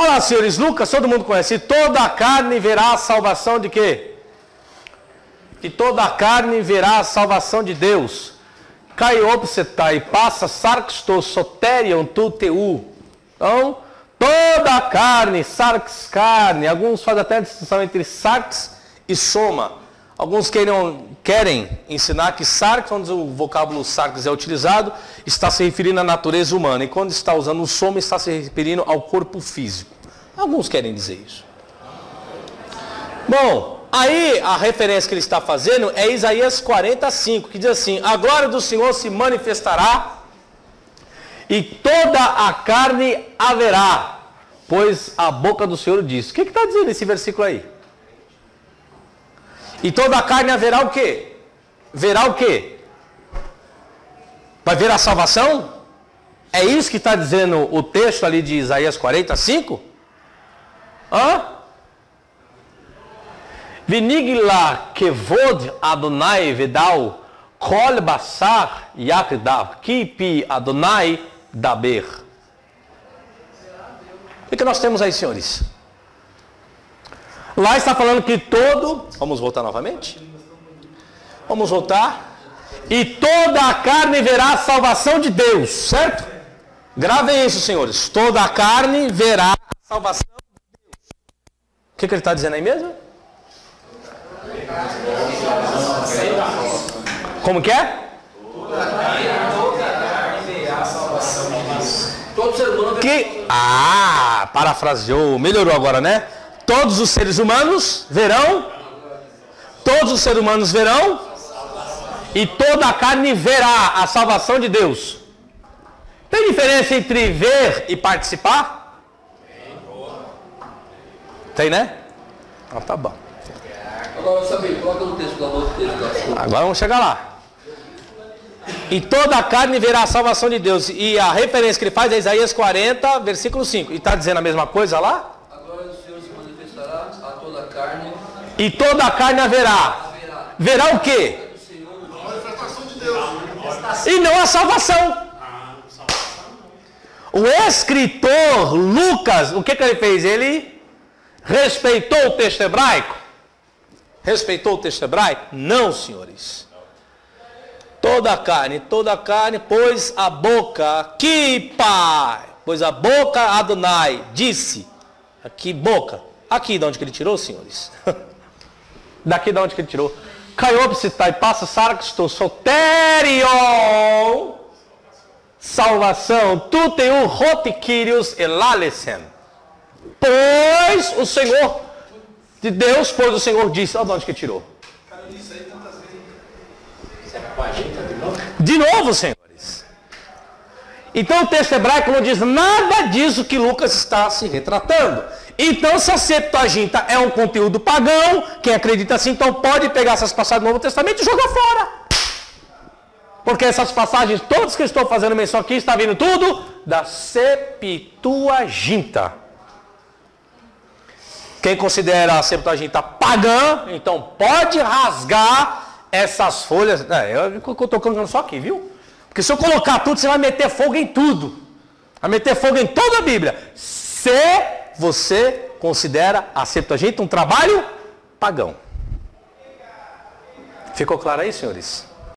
Olha lá, senhores, Lucas, todo mundo conhece. Toda a carne verá a salvação de quê? Que toda a carne verá a salvação de Deus. Caiopsetai, passa sarxto soterion tu. Então, toda a carne, sarx carne. Alguns fazem até a distinção entre sarx e soma. Alguns queiram, querem ensinar que sarx, onde o vocábulo sarx é utilizado, está se referindo à natureza humana. E quando está usando o soma, está se referindo ao corpo físico. Alguns querem dizer isso. Bom, aí a referência que ele está fazendo é Isaías 45, que diz assim: A glória do Senhor se manifestará e toda a carne haverá, pois a boca do Senhor diz. O que está dizendo esse versículo aí? E toda a carne haverá o quê? Verá o quê? Vai ver a salvação? É isso que está dizendo o texto ali de Isaías 45? Hã? Vinigla kevod Adonai vedal kol basar yakdav kipi Adonai daber. O que nós temos aí, senhores? Lá está falando que todo. Vamos voltar novamente? Vamos voltar. E toda a carne verá a salvação de Deus, certo? Gravem isso, senhores. Toda a carne verá a salvação de Deus. O que, que ele está dizendo aí mesmo? Como que é? Que ah, parafraseou, melhorou agora, né? Todos os seres humanos verão, todos os seres humanos verão, e toda a carne verá a salvação de Deus. Tem diferença entre ver e participar? Tem, né? Ah, tá bom. Agora, coloca texto, texto. Vamos chegar lá. E toda a carne verá a salvação de Deus. E a referência que ele faz é Isaías 40, versículo 5. E está dizendo a mesma coisa lá? Agora o Senhor se manifestará a toda a carne. E toda a carne haverá. Verá Verá o quê? E não a salvação. O escritor Lucas, o que, que ele fez? Ele respeitou o texto hebraico? Respeitou o texto hebraico? Não, senhores. Toda a carne, toda a carne, pois a boca, que pai, pois a boca Adonai disse, aqui boca, aqui de onde que ele tirou, senhores? Daqui de onde que ele tirou? Caiopsitai, passa sarxto, soterion, salvação, tu teu rotiquírios elalesen. Pois o Senhor, de Deus, pois o Senhor disse, olha de onde que tirou. De novo, senhores. Então o texto hebraico não diz nada disso que Lucas está se retratando. Então, se a Septuaginta é um conteúdo pagão, quem acredita assim, então pode pegar essas passagens do Novo Testamento e jogar fora. Porque essas passagens, todas que estou fazendo menção aqui, está vindo tudo da Septuaginta. Quem considera a Septuaginta pagã, então pode rasgar essas folhas. É, eu estou colocando só aqui, viu? Porque se eu colocar tudo, você vai meter fogo em tudo. Vai meter fogo em toda a Bíblia. Se você considera a Septuaginta um trabalho pagão. Ficou claro aí, senhores?